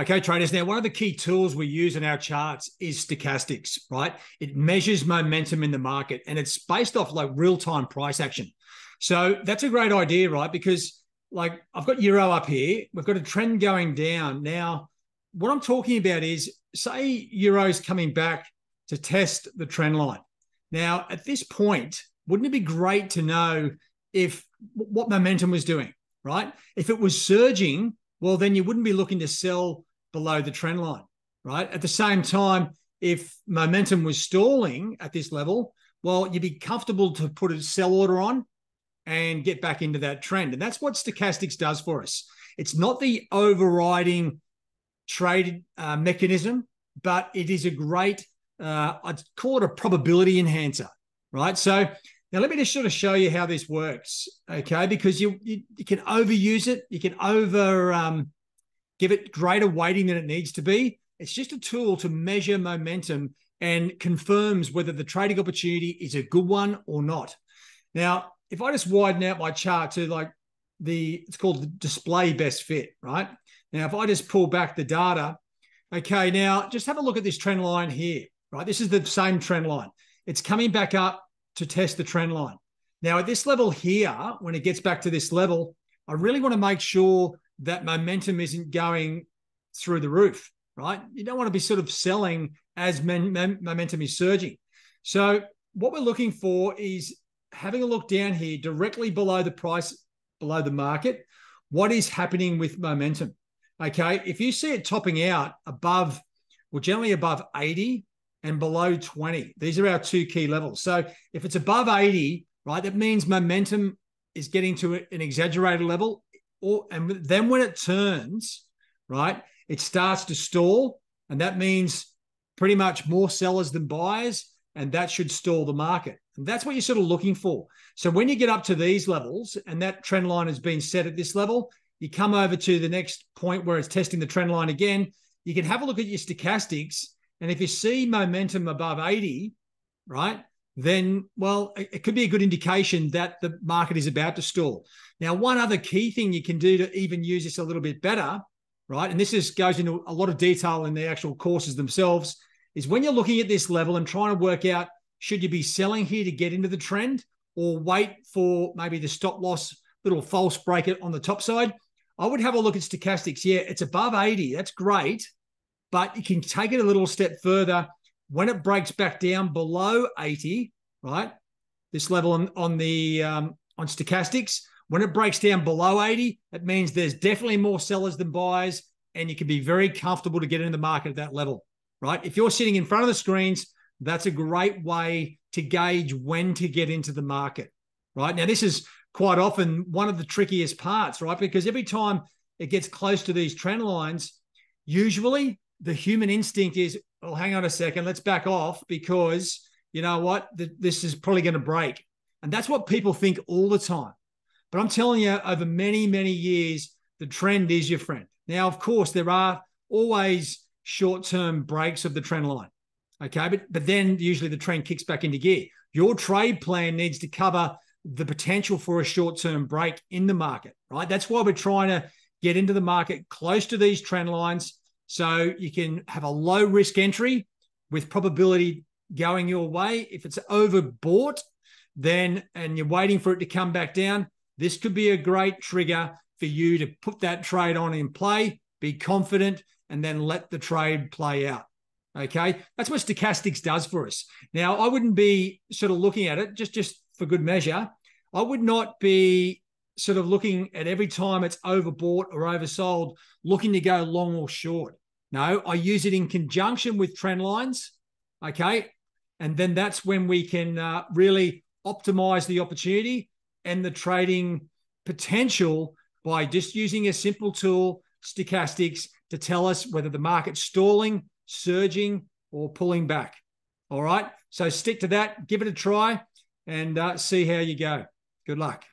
Okay, traders. Now, one of the key tools we use in our charts is stochastics, right? It measures momentum in the market and it's based off like real time price action. So that's a great idea, right? Because like I've got Euro up here, we've got a trend going down. Now, what I'm talking about is say Euro's coming back to test the trend line. Now, at this point, wouldn't it be great to know if what momentum was doing, right? If it was surging, well, then you wouldn't be looking to sell below the trend line, right? At the same time, if momentum was stalling at this level, well, you'd be comfortable to put a sell order on and get back into that trend. And that's what stochastics does for us. It's not the overriding trade uh, mechanism, but it is a great, uh, I'd call it a probability enhancer, right? So now let me just sort of show you how this works, okay? Because you you, you can overuse it, you can over um, give it greater weighting than it needs to be. It's just a tool to measure momentum and confirms whether the trading opportunity is a good one or not. Now, if I just widen out my chart to like the, it's called the display best fit, right? Now, if I just pull back the data, okay, now just have a look at this trend line here, right? This is the same trend line. It's coming back up to test the trend line. Now, at this level here, when it gets back to this level, I really want to make sure that momentum isn't going through the roof, right? You don't want to be sort of selling as men, men, momentum is surging. So, what we're looking for is having a look down here directly below the price, below the market, what is happening with momentum? Okay. If you see it topping out above, well, generally above 80 and below 20, these are our two key levels. So if it's above 80, right, that means momentum is getting to an exaggerated level. Or, and then when it turns, right, it starts to stall. And that means pretty much more sellers than buyers. And that should stall the market. And that's what you're sort of looking for. So when you get up to these levels and that trend line has been set at this level, you come over to the next point where it's testing the trend line again. You can have a look at your stochastics. And if you see momentum above 80, right, then, well, it could be a good indication that the market is about to stall. Now, one other key thing you can do to even use this a little bit better, right, and this is goes into a lot of detail in the actual courses themselves, is when you're looking at this level and trying to work out should you be selling here to get into the trend or wait for maybe the stop loss little false break it on the top side? I would have a look at stochastics. Yeah, it's above 80. That's great. But you can take it a little step further. When it breaks back down below 80, right? This level on, on the um, on stochastics, when it breaks down below 80, it means there's definitely more sellers than buyers, and you can be very comfortable to get into the market at that level, right? If you're sitting in front of the screens, that's a great way to gauge when to get into the market, right? Now, this is quite often one of the trickiest parts, right? Because every time it gets close to these trend lines, usually the human instinct is, oh, hang on a second, let's back off because you know what? This is probably going to break. And that's what people think all the time. But I'm telling you, over many, many years, the trend is your friend. Now, of course, there are always short term breaks of the trend line. Okay. But, but then usually the trend kicks back into gear. Your trade plan needs to cover the potential for a short term break in the market, right? That's why we're trying to get into the market close to these trend lines so you can have a low risk entry with probability going your way. If it's overbought, then and you're waiting for it to come back down, this could be a great trigger for you to put that trade on in play, be confident, and then let the trade play out. Okay, that's what stochastics does for us. Now, I wouldn't be sort of looking at it just just for good measure. I would not be sort of looking at every time it's overbought or oversold, looking to go long or short. No, I use it in conjunction with trend lines. Okay. And then that's when we can uh, really optimize the opportunity and the trading potential by just using a simple tool, stochastics, to tell us whether the market's stalling, surging, or pulling back. All right. So stick to that, give it a try, and uh, see how you go. Good luck.